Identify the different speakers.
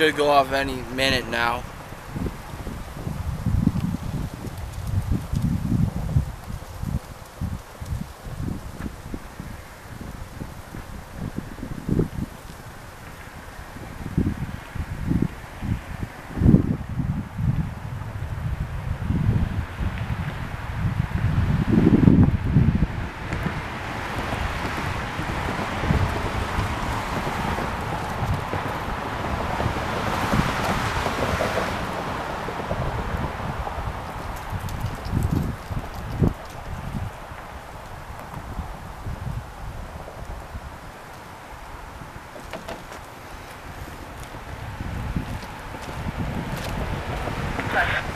Speaker 1: should go off any minute now.
Speaker 2: Bye.